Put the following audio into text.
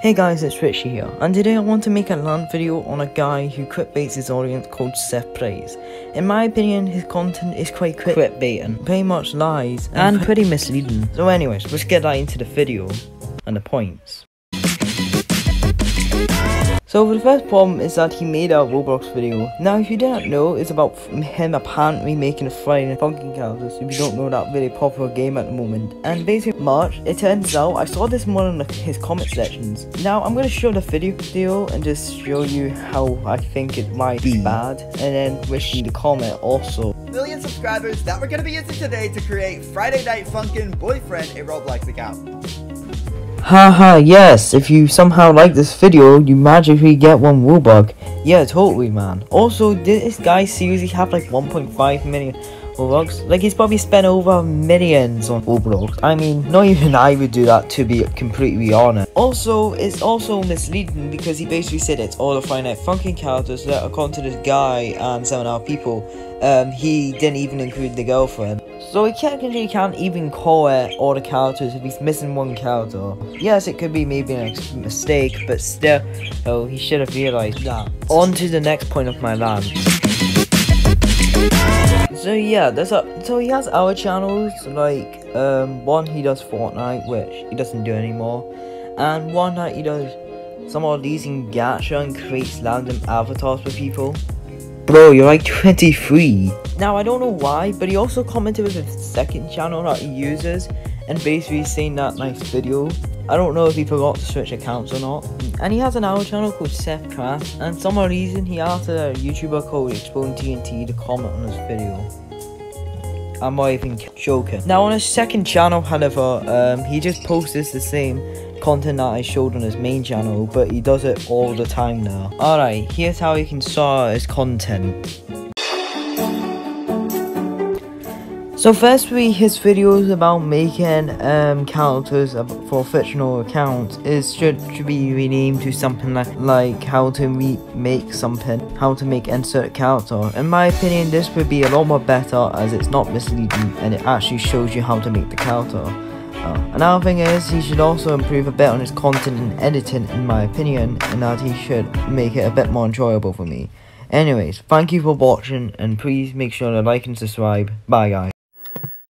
Hey guys, it's Richie here, and today I want to make a LAN video on a guy who clickbaits his audience called Zephplayz. In my opinion, his content is quite quit- clickbaiting, pretty much lies, and, and pretty misleading. So anyways, let's get right into the video and the points. So the first problem is that he made a Roblox video. Now if you didn't know, it's about him apparently making a Friday Funkin' Calendars if you don't know that really popular game at the moment. And basically March, it turns out, I saw this one in his comment sections. Now I'm going to show the video and just show you how I think it might be hmm. bad. And then wish you the comment also. Million subscribers that we're going to be using today to create Friday Night Funkin' Boyfriend a Roblox account. Haha, yes, if you somehow like this video, you magically get one Robux. Yeah, totally, man. Also, did this guy seriously have like 1.5 million Robux? Like, he's probably spent over millions on Roblox. I mean, not even I would do that, to be completely honest. Also, it's also misleading because he basically said it's all the finite funkin' characters that according to this guy and seven other people, um, he didn't even include the girlfriend. So he technically can't even call it all the characters if he's missing one character. Yes, it could be maybe a mistake, but still, oh, he should have realized that. On to the next point of my LAN. So yeah, there's a so he has our channels like um one he does Fortnite, which he doesn't do anymore, and one that he does some of these in gacha and creates random avatars for people. Bro, you're like 23. Now, I don't know why, but he also commented with his second channel that he uses and basically saying that nice video. I don't know if he forgot to switch accounts or not. And he has an channel called Seth Craft, and some reason he asked a YouTuber called Exploding TNT to comment on his video. I'm not even joking. Now on his second channel, however, um, he just posts the same content that I showed on his main channel, but he does it all the time now. Alright, here's how you can start his content. So firstly, his videos about making um, characters for fictional accounts is should, should be renamed to something like, like how to make something, how to make insert character. In my opinion, this would be a lot more better as it's not misleading and it actually shows you how to make the character. Uh, another thing is, he should also improve a bit on his content and editing in my opinion, and that he should make it a bit more enjoyable for me. Anyways, thank you for watching, and please make sure to like and subscribe. Bye guys.